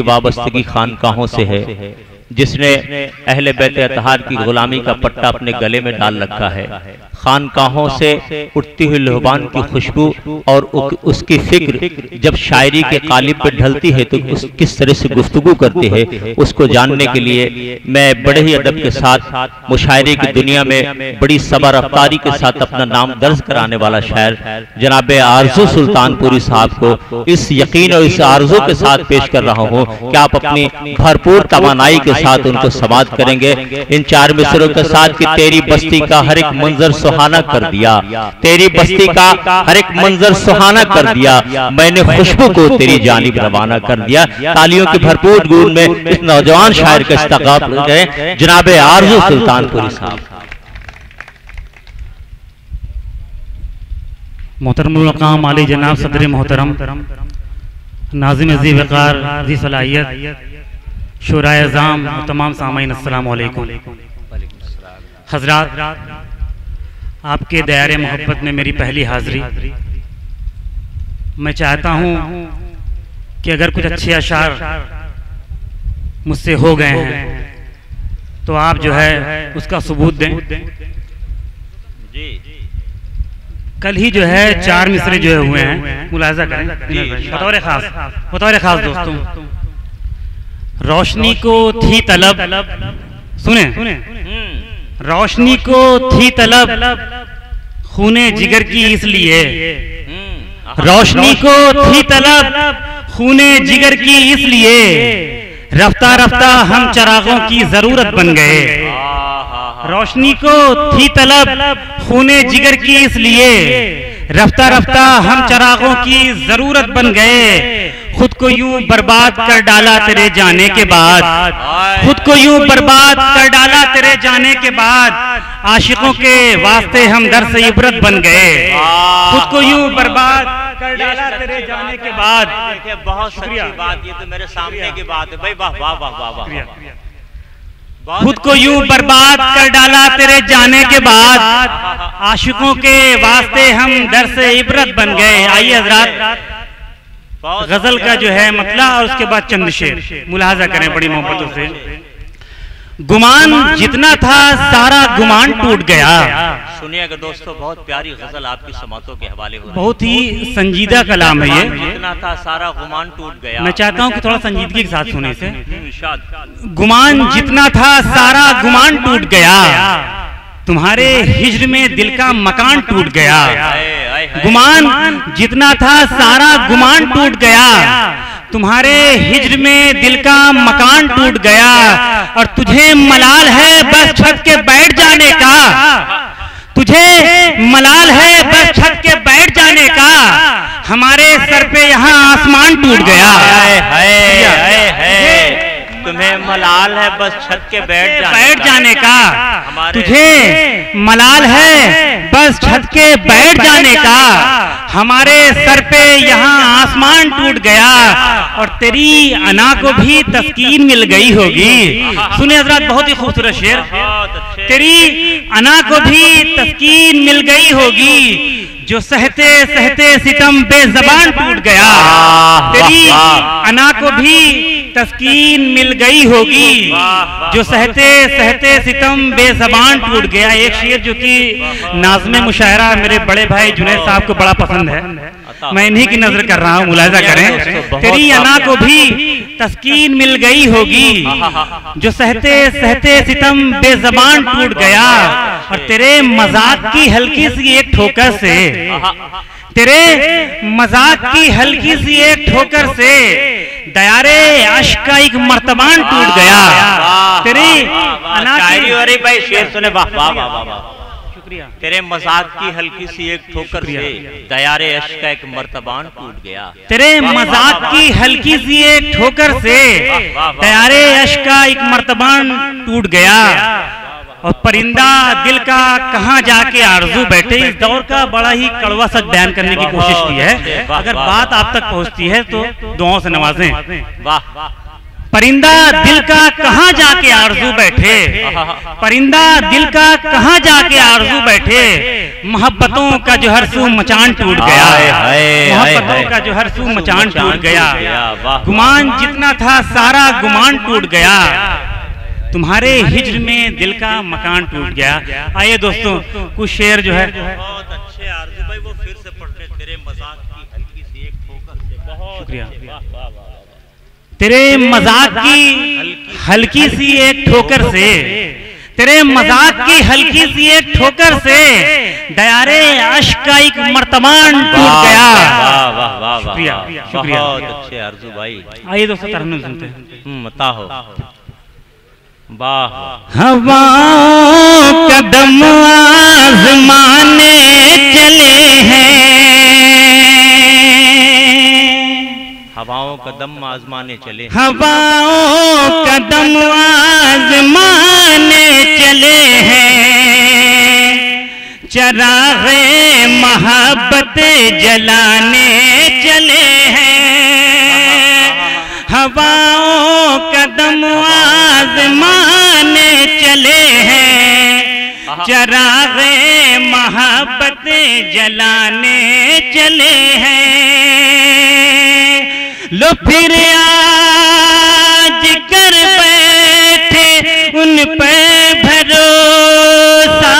जिसकी वाबस्तगी खानकाहों से है, जिसने अहले बैत अतहार की गुलामी का पट्टा अपने गले में डाल रखा है। खानकाहों से उठती हुई लोहबान की खुशबू और उसकी फ़िक्र जब शायरी के कालिब पर ढलती है तो उस किस तरह से गुफ्तगु करती है, उसको जानने के लिए मैं बड़े ही अदब के साथ मुशायरे की दुनिया में बड़ी सबर रफ्तारी के साथ अपना नाम दर्ज कराने वाला शायर जनाब आरज़ू सुल्तानपुरी साहब को इस यकीन और इस आरज़ू के साथ पेश कर रहा हूँ कि आप अपनी भरपूर तोानाई के साथ उनको समाप्त करेंगे। इन चार मिसरों के साथ कि तेरी बस्ती का हर एक मंजर सुहाना कर दिया। तेरी बस्ती का हर एक मंजर सुहाना कर दिया। मैंने खुशबू को तेरी जानिब रवाना कर दिया। तालियों की भरपूर गूंज में इस नौजवान शायर का इस्तकाब गए जनाब आरज़ू सुल्तानपुरी साहब। मोहतरम आली जनाब सदर मोहतरम। नाजिम जी वक़ार जी सलाहियत शुराजाम तमाम सामीन असलकुम हजरात आपके दायरे मोहब्बत में मेरी पहली हाजिरी। मैं चाहता हूँ कि अगर कुछ अच्छे अशार मुझसे हो गए हैं तो आप जो है उसका सबूत दें। कल ही जो है चार मिसरे जो है हुए हैं। मुलाजा करें। बतौर खास बतौर खास। दोस्तों। रोशनी को थी तलब। सुने। सुने। रोशनी को थी तलब। खूने जिगर की इसलिए। रोशनी को थी तलब। खूने जिगर की इसलिए। रफ्ता रफ्ता हम चरागों की ज़रूरत बन गए। रोशनी को थी तलब। खूने जिगर की इसलिए। रफ्ता रफ्ता हम चरागों की ज़रूरत बन गए। खुद को यूँ बर्बाद कर डाला तेरे जाने के बाद। खुद को यूँ बर्बाद कर डाला तेरे जाने के बाद। आशिकों के वास्ते हम दर से इबरत बन गए। खुद को यूँ बर्बाद कर डाला तेरे जाने के बाद। बहुत शुक्रिया। बात ये तो मेरे सामने की बात है। भाई वाह वाह वाह वाह वाह। खुद को यूँ बर्बाद कर डाला तेरे जाने के बाद। आशिकों के वास्ते हम दर से इबरत बन गए। आइए हजरात। गज़ल का जो है मतला और उसके बाद चंद शेर मुलाजा करें बड़ी मोहब्बतों से। गुमान जितना था सारा गुमान टूट गया। सुनिएगा दोस्तों बहुत प्यारी गज़ल आपकी समातों के हवाले हो बहुत ही संजीदा कलाम है ये। जितना था सारा गुमान टूट गया। मैं चाहता हूँ कि थोड़ा संजीदगी के साथ सुने से गुमान जितना था सारा गुमान टूट गया। तुम्हारे हिजर में दिल का मकान टूट गया। गुमान जितना था सारा गुमान टूट गया। तुम्हारे हिजर में दिल का मकान टूट गया। और तुझे मलाल है बस छत के बैठ जाने का। तुझे मलाल है बस छत के बैठ जाने का। हमारे सर पे यहाँ आसमान टूट गया। है। तुम्हें मलाल है बस छत के बैठ जाने बैठ जाने का। तुझे मलाल है बस के बैठ जाने का हमारे सर पे यहाँ आसमान टूट गया और तेरी अना को भी तस्कीन मिल गई होगी। सुने हजरात बहुत ही खूबसूरत शेर। तेरी अना को भी तस्कीन मिल गई होगी। जो सहते सहते सितम बेजबान टूट गया। तेरी अना को भी तस्कीन मिल गई होगी। जो सहते सहते सितम बेजबान टूट गया। एक शेर जो कि नाजम मुशायरा मेरे बड़े भाई जुनेद साहब को बड़ा पसंद है। मैं इन्हीं की नज़र कर रहा हूँ, मुलायजा करें। तेरी अना को भी तस्कीन मिल गई होगी। जो सहते सहते सितम बेजबान टूट गया। और तेरे मज़ाक की हल्की सी एक ठोकर से तेरे मज़ाक की हल्की सी एक ठोकर से दयारे अश का एक मर्तबान टूट गया तेरी अरे भाई शेर सुने वाह वाह वाह वाह शुक्रिया तेरे मज़ाक की हल्की सी एक ठोकर से दयारे अश का एक मर्तबान टूट गया तेरे मज़ाक की हल्की सी एक ठोकर से दयारे अश का एक मर्तबान टूट गया और परिंदा दिल का कहाँ जाके आरज़ू बैठे इस दौर का बड़ा ही कड़वा सच बयान करने की कोशिश की है। अगर बात आप तक पहुँचती है तो दुआओं से नवाजें। वाह परिंदा दिल का कहाँ जाके आरज़ू बैठे परिंदा दिल का कहाँ जाके आरज़ू बैठे मोहब्बतों का जो हर सू मचान टूट गया मोहब्बतों का जो हर सू मचान टूट गया गुमान जितना था सारा गुमान टूट गया। तुम्हारे हिज्र में दिल का मकान टूट गया। आइए दोस्तों कुछ शेर जो है बहुत अच्छे आरज़ू भाई वो फिर से पढ़ने तेरे मज़ाक की हल्की सी एक ठोकर से। बहुत शुक्रिया। वाह, वाह, वाह, वाह। तेरे मज़ाक की हल्की सी एक ठोकर से तेरे मज़ाक की हल्की सी एक ठोकर से दयारे अश्क का एक मर्तमान टूट गया। वाह वाह वाह वाह शुक्रिया, शुक्रिया। बहुत अच्छे आरज़ू भाई। आइए दोस्तों तरन्नुम सुनते हैं। हम्म बताओ वाह। हवाओं कदम आजमाने चले हैं। हवाओं कदम आजमाने चले हवाओं कदम आजमाने चले हैं। चरागे मोहब्बत जलाने चले हैं। हवाओं कदम हैं चरागे मोहब्बत जलाने चले हैं। लो फिर आज कर बैठे, उन पे भरोसा।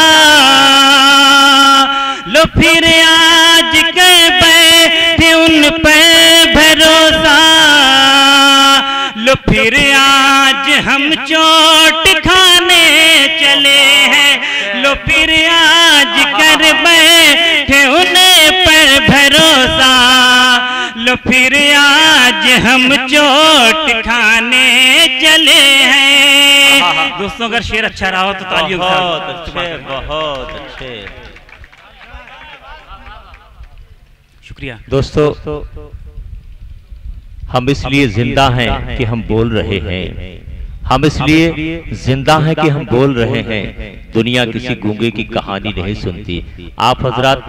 लो फिर आज कर बैठे, उन पे भरोसा। लो फिर आज हम चोट बैठे उन पर भरोसा। लो फिर आज हम चोट खाने चले हैं। दोस्तों अगर शेर अच्छा रहा हो तो तालियों के बहुत अच्छे बहुत अच्छे। शुक्रिया। दोस्तों हम इसलिए ज़िंदा हैं कि हम बोल रहे हैं। हम इसलिए ज़िंदा हैं कि हम बोल रहे हैं। दुनिया किसी गूँगे की कहानी नहीं सुनती। आप हजरात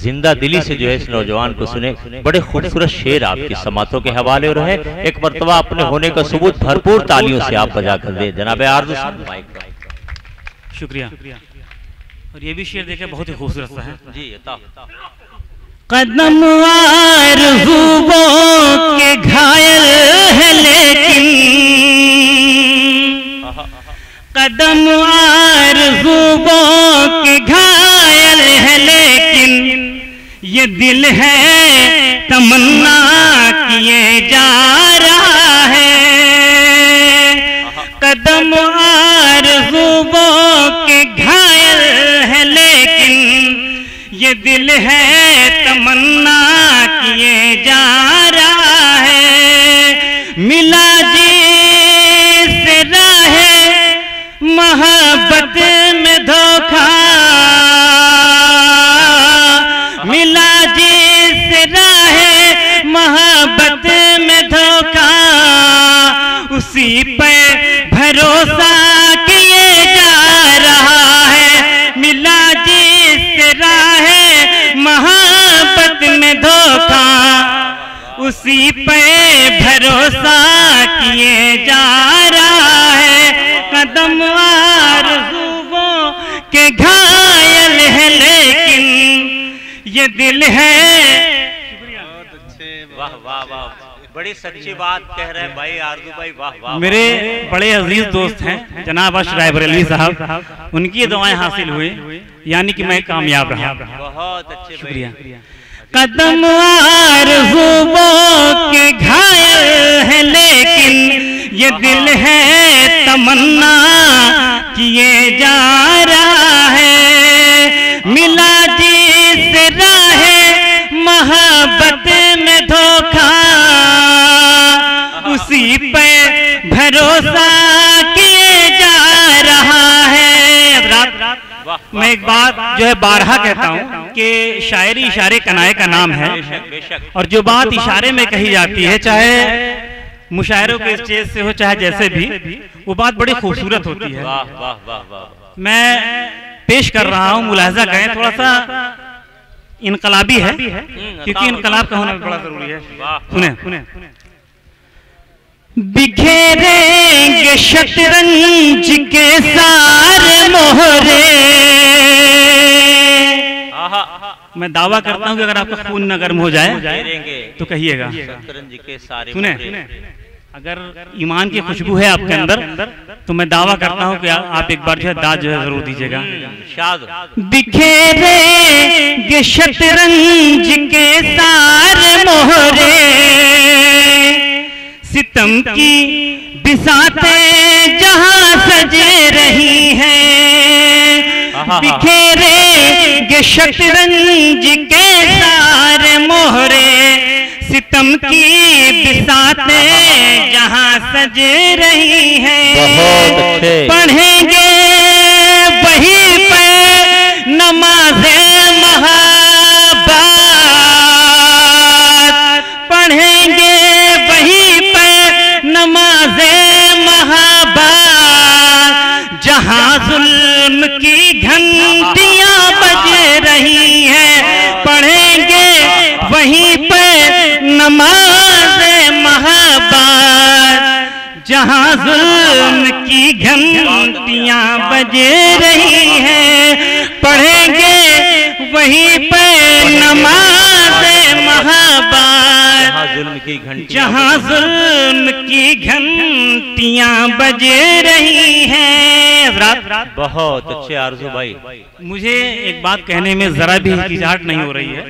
ज़िंदा दिली से जो है इस नौजवान को सुने। बड़े खूबसूरत शेर आपकी समातों के हवाले हो। रहे एक मरतबा अपने होने का सबूत भरपूर तालियों से आप बजा कर दे। जनाब आरज़ू पर। शुक्रिया। और ये भी शेर देखे बहुत ही खूबसूरत है। जी कदम के घायल है लेकिन कदम आरज़ुओं के घायल है लेकिन ये दिल है तमन्ना किए जा रहा है। कदम आरज़ुओं के घायल है लेकिन ये दिल है उसी पे भरोसा किए जा रहा है। कदम आरज़ुओं के घायल है लेकिन ये दिल है। वाह वाह वाह। बड़ी सच्ची बात कह रहे हैं भाई आरज़ू भाई वाह वाह मेरे बड़े अज़ीज़ दोस्त हैं जनाब अश रायबरेली साहब उनकी दुआएँ हासिल हुई यानी कि मैं कामयाब रहा। बहुत अच्छे शुक्रिया। कदम आरज़ुओं के घायल है लेकिन ये दिल है तमन्ना किए जा मैं एक बात जो है बारहा कहता हूँ कि शायरी इशारे कनाए का नाम है। और जो बात इशारे में कही जाती है चाहे मुशायरों के स्टेज से हो चाहे जैसे भी वो बात बड़ी खूबसूरत होती है। मैं पेश कर रहा हूँ मुलाजा करें थोड़ा सा इनकलाबी है क्योंकि इनकलाब का होना बड़ा ज़रूरी है। सुने। सुने। बिखेरेंगे शतरंज के सारे मोहरे। मैं दावा करता हूँ कि अगर आपका खून न गर्म हो जाए तो कहिएगा। शतरंज के सारे सुने। अगर ईमान की खुशबू है आपके अंदर तो मैं दावा करता हूँ कि आप एक बार जो है दाद जो है ज़रूर दीजिएगा। शाद। बिखेरेंगे शतरंज के सारे मोहरे। सितम की बिसाते जहाँ सजे रही हैं। बिखेरेंगे शतरंज के सारे मोहरे। सितम की बिसाते जहाँ सजे रही है। पढ़ेंगे वही पे नमाजे जुल्म की घंटियाँ बज रही है। पढ़ेंगे वहीं पे नमाज़ महाबात जहाँ जुल्म की घंटियाँ बज रही है। पढ़ेंगे वहीं पे नमाज़ महाबात जहाँ जुल्म की घंटी जहाँ जुल्म की घंटियाँ बज रही हैं। हजरात बहुत अच्छे आरज़ू भाई। मुझे एक बात कहने में जरा भी हिचकिचाहट नहीं हो रही है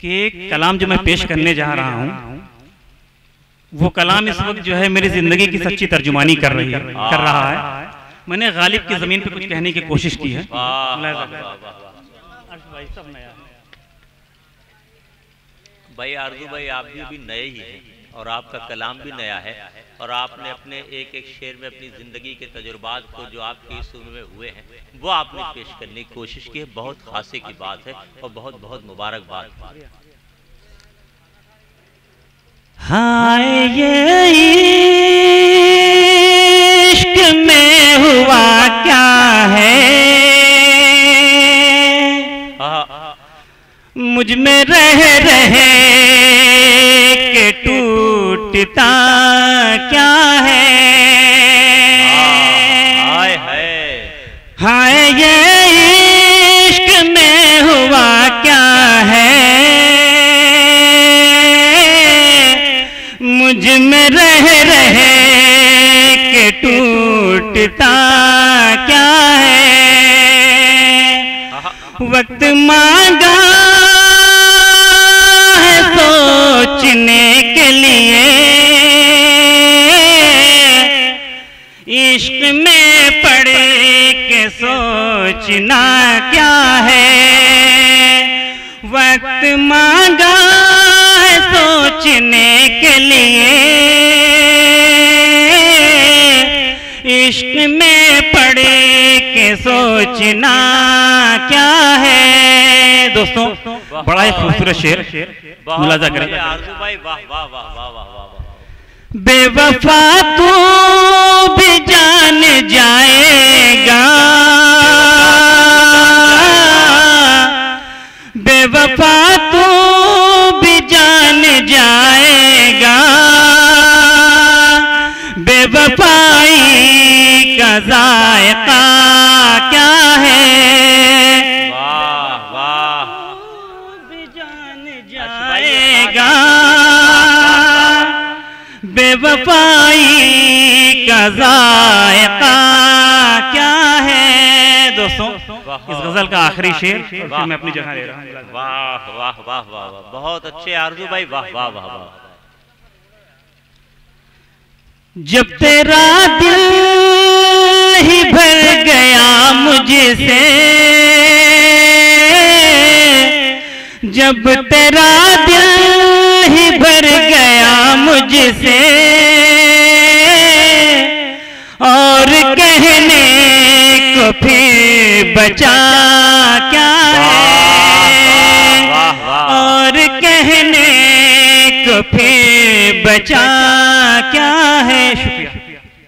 कि एक कलाम जो मैं पेश करने जा रहा हूँ वो कलाम इस वक्त जो है मेरी ज़िंदगी की सच्ची तर्जुमानी कर रही है कर रहा है। मैंने गालिब की ज़मीन पे कुछ कहने की कोशिश की है वाह वाह, वाह, वाह, वाह। भाई आरज़ू भाई, आप भी अभी नए ही हैं और आपका कलाम भी नया है और आपने अपने एक एक शेर में अपनी ज़िंदगी के तजुर्बात को जो आपकी इस उम्र में हुए हैं, वो आपने पेश करने की कोशिश की है। बहुत खासे की बात है और बहुत बहुत मुबारकबाद हाँ ये मुझमें रह रहे के टूटता क्या है? हाय है हाय ये इश्क में हुआ क्या है? मुझमें रह रहे के टूटता क्या है? वक्त मांगा वक्त मांगा है सोचने के लिए। इश्क में पड़े के सोचना क्या है? दोस्तों बड़ा ही खूबसूरत शेर। मुलाजा करें। बेवफा तू भी जान जाएगा। बेवफा तू भी जान जाएगा। बेवफाई का जायका क्या है? वाह वाह। भी जान जाएगा। बेवफाई का जायका इस गज़ल का आखिरी शेर फिर मैं अपनी जगह ले रहा हूँ। वाह वाह वाह वाह वाह बहुत अच्छे आरज़ू भाई वाह वाह वाह वाह। जब तेरा दिल ही भर गया मुझसे जब तेरा दिल ही भर गया मुझसे बचा क्या है। और कहने को फिर बचा